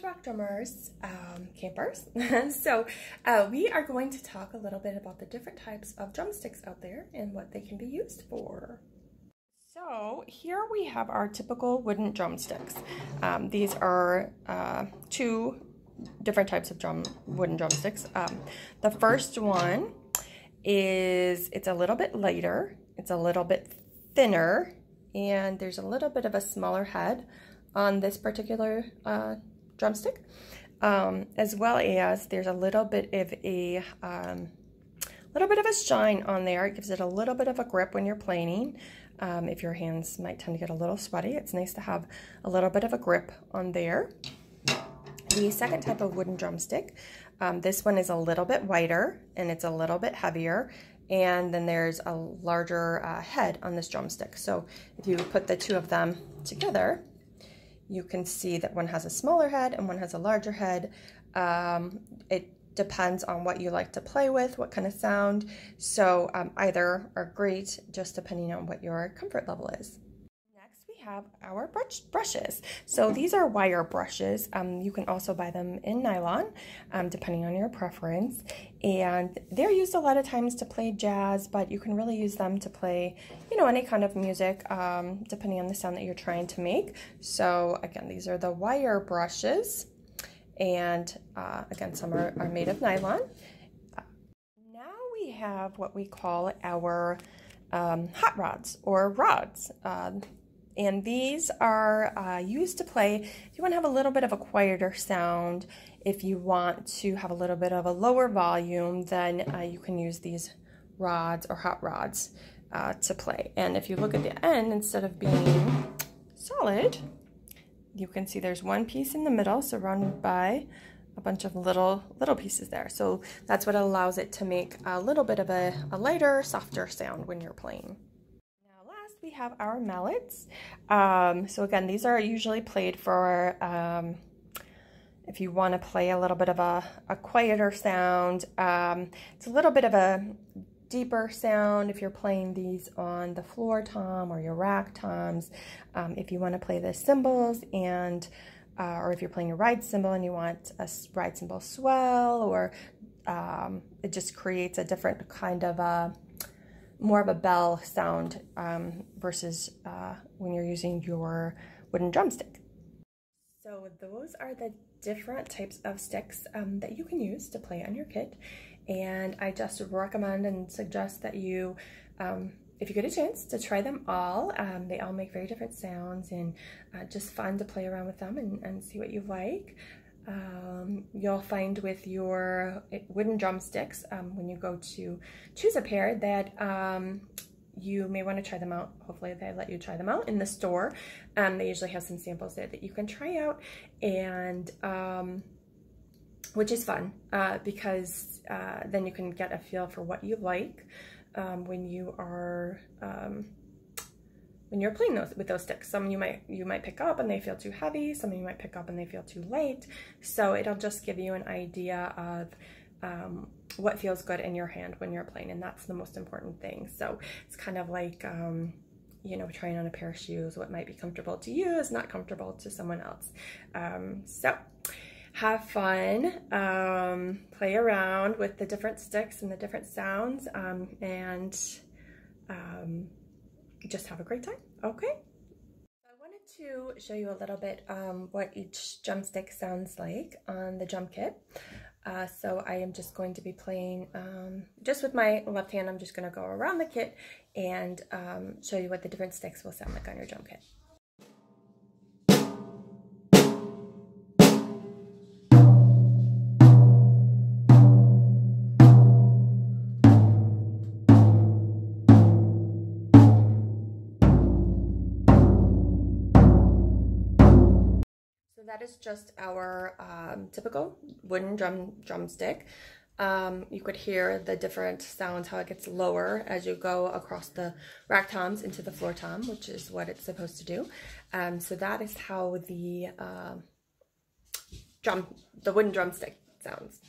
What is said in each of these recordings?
Rock Drummers um, campers. so uh, we are going to talk a little bit about the different types of drumsticks out there and what they can be used for. So here we have our typical wooden drumsticks. Um, these are uh, two different types of drum wooden drumsticks. Um, the first one is it's a little bit lighter, it's a little bit thinner, and there's a little bit of a smaller head on this particular uh, drumstick, um, as well as there's a little bit of a um, little bit of a shine on there. It gives it a little bit of a grip when you're playing. Um, if your hands might tend to get a little sweaty, it's nice to have a little bit of a grip on there. The second type of wooden drumstick, um, this one is a little bit wider and it's a little bit heavier and then there's a larger uh, head on this drumstick. So if you put the two of them together, you can see that one has a smaller head and one has a larger head. Um, it depends on what you like to play with, what kind of sound. So um, either are great, just depending on what your comfort level is have our brush brushes. So these are wire brushes. Um, you can also buy them in nylon, um, depending on your preference. And they're used a lot of times to play jazz, but you can really use them to play, you know, any kind of music, um, depending on the sound that you're trying to make. So again, these are the wire brushes. And uh, again, some are, are made of nylon. Uh, now we have what we call our um, hot rods or rods. Uh, and these are uh, used to play if you want to have a little bit of a quieter sound, if you want to have a little bit of a lower volume, then uh, you can use these rods or hot rods uh, to play. And if you look at the end, instead of being solid, you can see there's one piece in the middle surrounded by a bunch of little little pieces there. So that's what allows it to make a little bit of a, a lighter, softer sound when you're playing we have our mallets. Um, so again, these are usually played for um, if you want to play a little bit of a, a quieter sound. Um, it's a little bit of a deeper sound if you're playing these on the floor tom or your rack toms. Um, if you want to play the cymbals and uh, or if you're playing a ride cymbal and you want a ride cymbal swell or um, it just creates a different kind of a more of a bell sound um, versus uh, when you're using your wooden drumstick. So those are the different types of sticks um, that you can use to play on your kit. And I just recommend and suggest that you, um, if you get a chance, to try them all. Um, they all make very different sounds and uh, just fun to play around with them and, and see what you like um, you'll find with your wooden drumsticks um, when you go to choose a pair that um, you may want to try them out. Hopefully they let you try them out in the store. Um, they usually have some samples there that you can try out and um, which is fun uh, because uh, then you can get a feel for what you like um, when you are when you're playing those with those sticks. Some you might you might pick up and they feel too heavy, some you might pick up and they feel too light. So it'll just give you an idea of um, what feels good in your hand when you're playing, and that's the most important thing. So it's kind of like um, you know, trying on a pair of shoes. What might be comfortable to you is not comfortable to someone else. Um, so have fun, um, play around with the different sticks and the different sounds, um, and um, just have a great time, okay? I wanted to show you a little bit um, what each drumstick sounds like on the drum kit. Uh, so I am just going to be playing, um, just with my left hand, I'm just going to go around the kit and um, show you what the different sticks will sound like on your drum kit. That is just our um, typical wooden drum drumstick. Um, you could hear the different sounds, how it gets lower as you go across the rack toms into the floor tom, which is what it's supposed to do. Um, so that is how the uh, drum, the wooden drumstick sounds.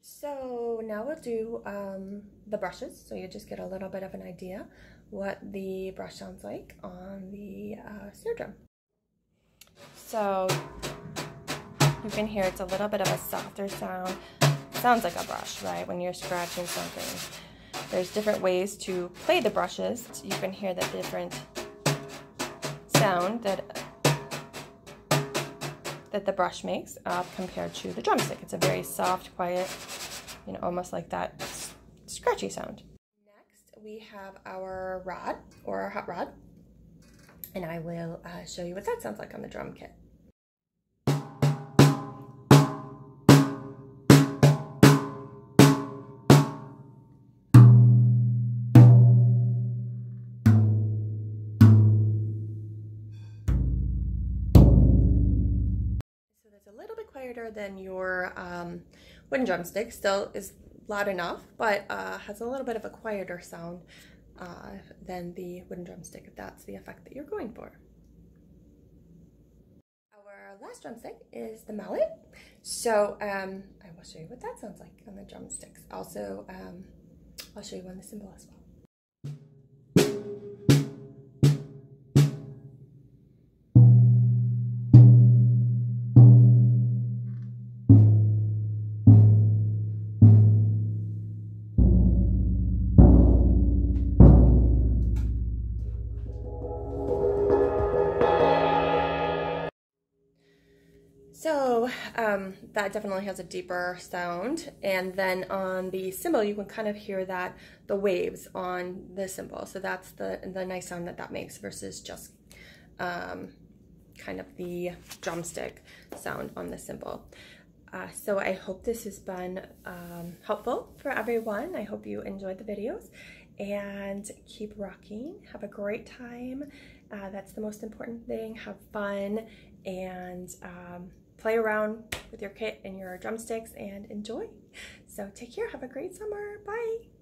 So now we'll do um, the brushes, so you just get a little bit of an idea what the brush sounds like on the uh, snare drum. So you can hear it's a little bit of a softer sound. Sounds like a brush, right, when you're scratching something. There's different ways to play the brushes. You can hear the different sound that that the brush makes uh, compared to the drumstick. It's a very soft, quiet, you know, almost like that scratchy sound. Next, we have our rod or our hot rod, and I will uh, show you what that sounds like on the drum kit. Than your um, wooden drumstick. Still is loud enough, but uh, has a little bit of a quieter sound uh, than the wooden drumstick if that's the effect that you're going for. Our last drumstick is the mallet. So um, I will show you what that sounds like on the drumsticks. Also, um, I'll show you on the cymbal as well. So um, that definitely has a deeper sound. And then on the cymbal, you can kind of hear that, the waves on the cymbal. So that's the, the nice sound that that makes versus just um, kind of the drumstick sound on the cymbal. Uh, so I hope this has been um, helpful for everyone. I hope you enjoyed the videos and keep rocking. Have a great time. Uh, that's the most important thing. Have fun and um, play around with your kit and your drumsticks and enjoy. So take care. Have a great summer. Bye.